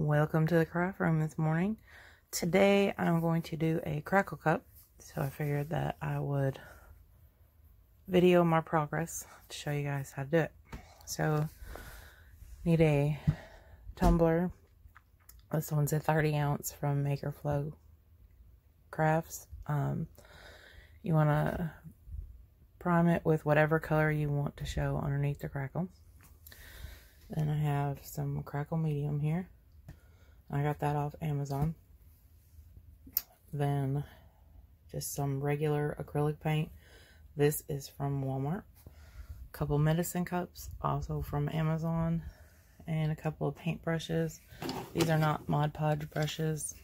Welcome to the Kraft Room this morning. Today I'm going to do a crackle cup. So I figured that I would video my progress to show you guys how to do it. So need a tumbler. This one's a 30 ounce from MakerFlo Crafts. Um, you want to prime it with whatever color you want to show underneath the crackle. Then I have some crackle medium here. I got that off Amazon. Then just some regular acrylic paint. This is from Walmart. A couple medicine cups, also from Amazon. And a couple of paint brushes. These are not Mod Podge brushes.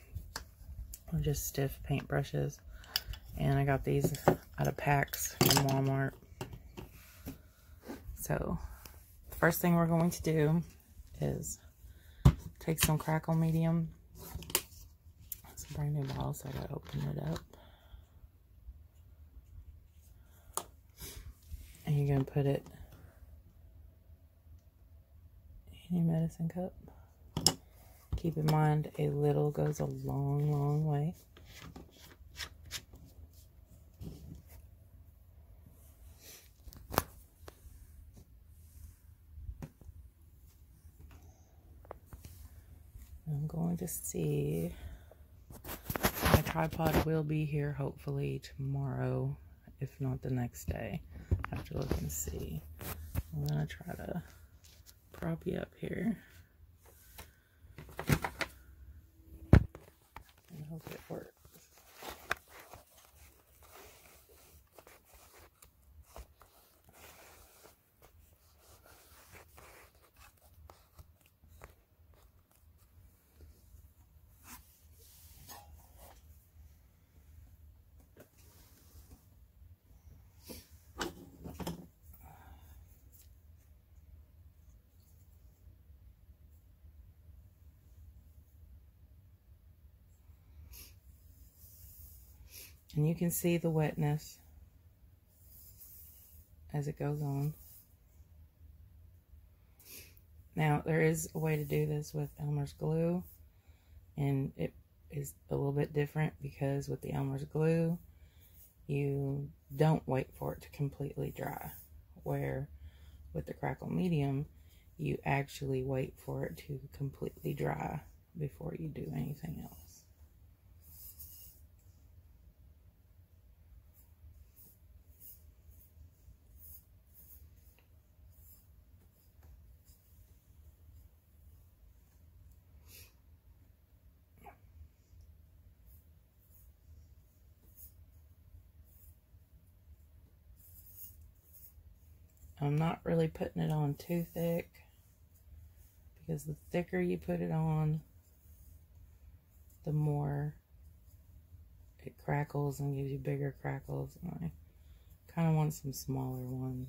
They're just stiff paint brushes. And I got these out of packs from Walmart. So, the first thing we're going to do is take some crackle medium. It's a brand new bottle, so I gotta open it up. And you're gonna put it in your medicine cup. Keep in mind, a little goes a long, long way. I'm going to see. My tripod will be here hopefully tomorrow, if not the next day. I have to look and see. I'm going to try to prop you up here. And hope it works. And you can see the wetness as it goes on. Now, there is a way to do this with Elmer's glue, and it is a little bit different because with the Elmer's glue, you don't wait for it to completely dry, where with the crackle medium, you actually wait for it to completely dry before you do anything else. I'm not really putting it on too thick because the thicker you put it on, the more it crackles and gives you bigger crackles. And I kind of want some smaller ones.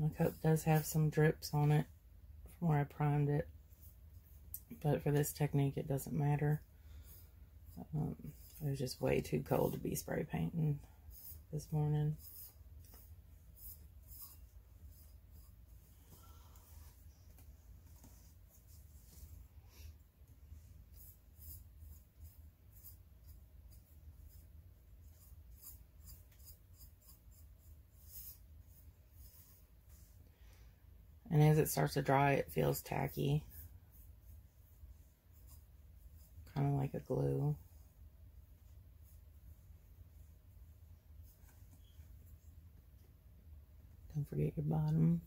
My cup does have some drips on it from where I primed it. But for this technique, it doesn't matter. Um, it was just way too cold to be spray painting this morning. And as it starts to dry, it feels tacky. Kind of like a glue. Don't forget your bottom.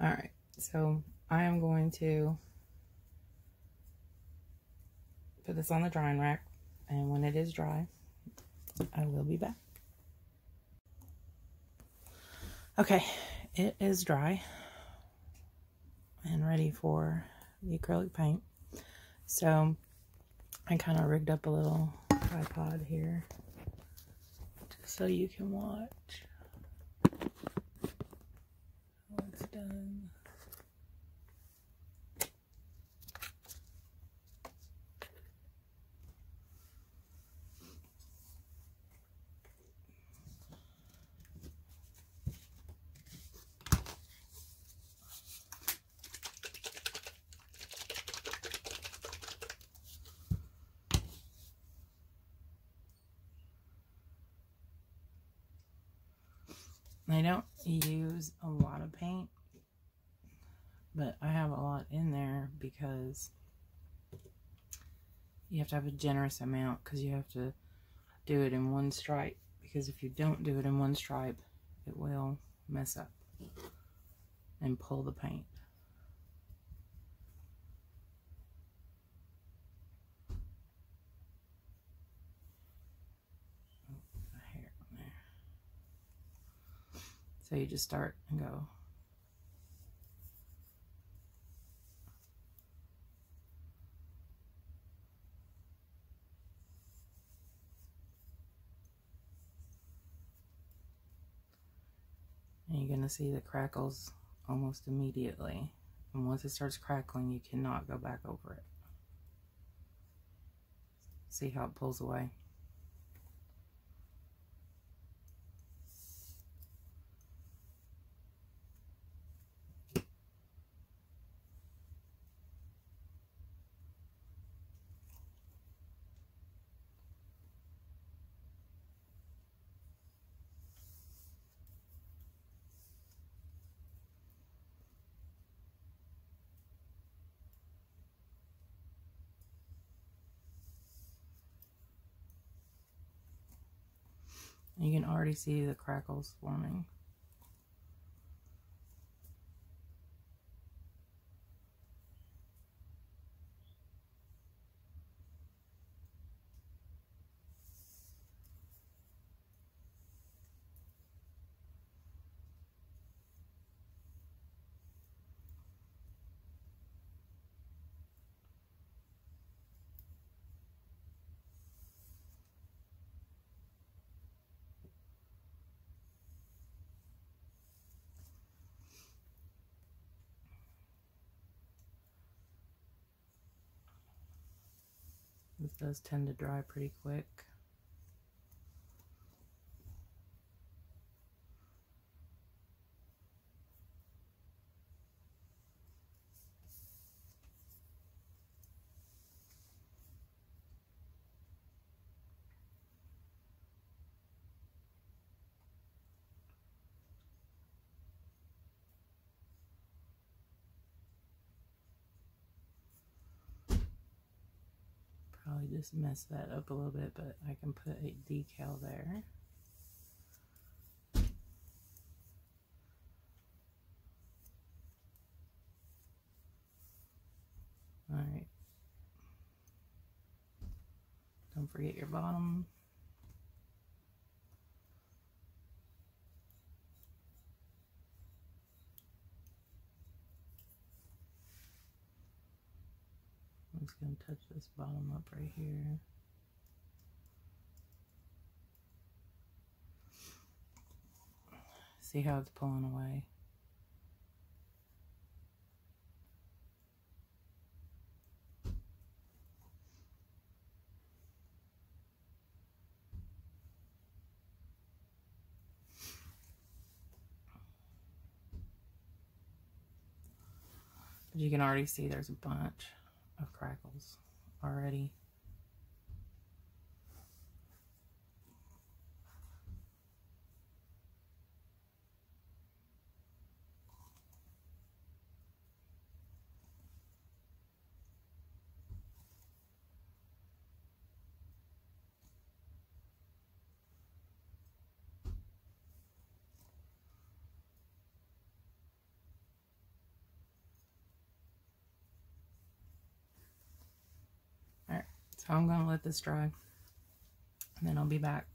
All right, so I am going to put this on the drying rack and when it is dry, I will be back. Okay, it is dry. and ready for the acrylic paint. So I kind of rigged up a little tripod here just so you can watch how it's done. I don't use a lot of paint, but I have a lot in there because you have to have a generous amount because you have to do it in one stripe because if you don't do it in one stripe, it will mess up and pull the paint. So you just start and go. And you're going to see the crackles almost immediately. And once it starts crackling, you cannot go back over it. See how it pulls away. You can already see the crackles forming. This does tend to dry pretty quick. Probably just mess that up a little bit, but I can put a decal there. Alright. Don't forget your bottom. To touch this bottom up right here. See how it's pulling away. But you can already see there's a bunch of crackles already. So I'm going to let this dry. And then I'll be back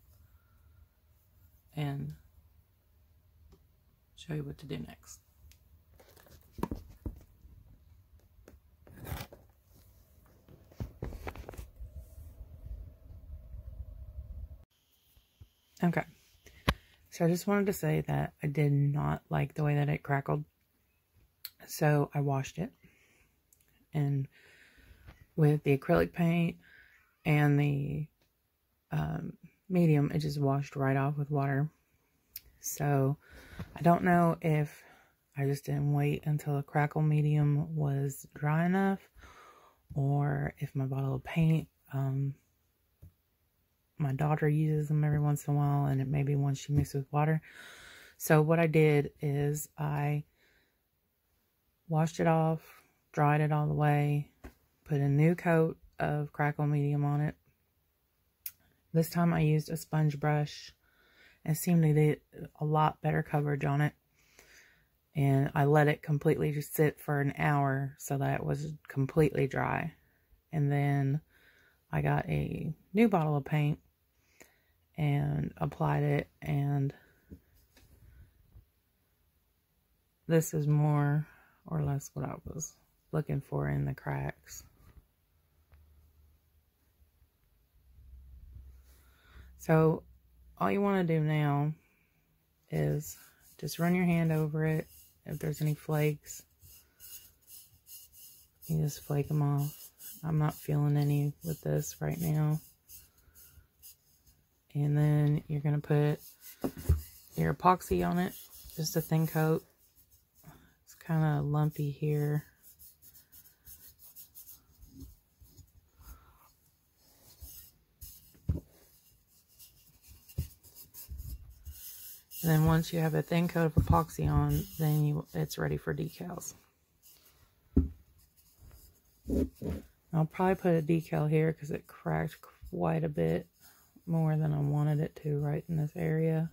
and show you what to do next. Okay. So I just wanted to say that I did not like the way that it crackled. So I washed it. And with the acrylic paint, and the um, medium, it just washed right off with water. So I don't know if I just didn't wait until the crackle medium was dry enough or if my bottle of paint um, my daughter uses them every once in a while and it may be one she mixed with water. So what I did is I washed it off, dried it all the way, put a new coat of crackle medium on it. This time I used a sponge brush and seemed to get a lot better coverage on it. And I let it completely just sit for an hour so that it was completely dry. And then I got a new bottle of paint and applied it and this is more or less what I was looking for in the cracks. So all you want to do now is just run your hand over it. If there's any flakes, you just flake them off. I'm not feeling any with this right now. And then you're going to put your epoxy on it. Just a thin coat. It's kind of lumpy here. And then once you have a thin coat of epoxy on, then you it's ready for decals. I'll probably put a decal here because it cracked quite a bit more than I wanted it to right in this area.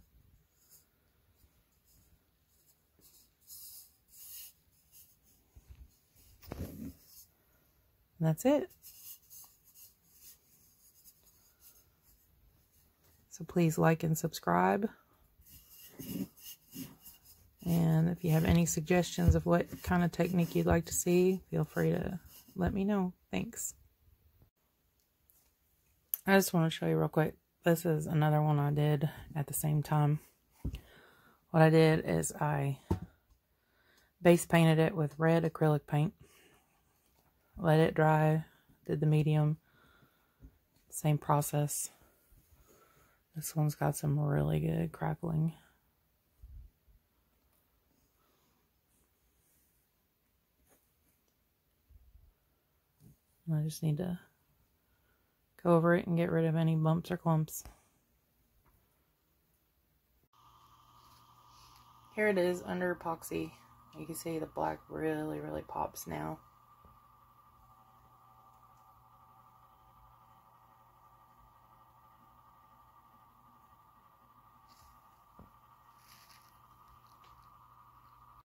And that's it. So please like and subscribe. And if you have any suggestions of what kind of technique you'd like to see, feel free to let me know. Thanks. I just want to show you real quick. This is another one I did at the same time. What I did is I base painted it with red acrylic paint. Let it dry. Did the medium. Same process. This one's got some really good crackling. I just need to go over it and get rid of any bumps or clumps. Here it is under epoxy. You can see the black really, really pops now.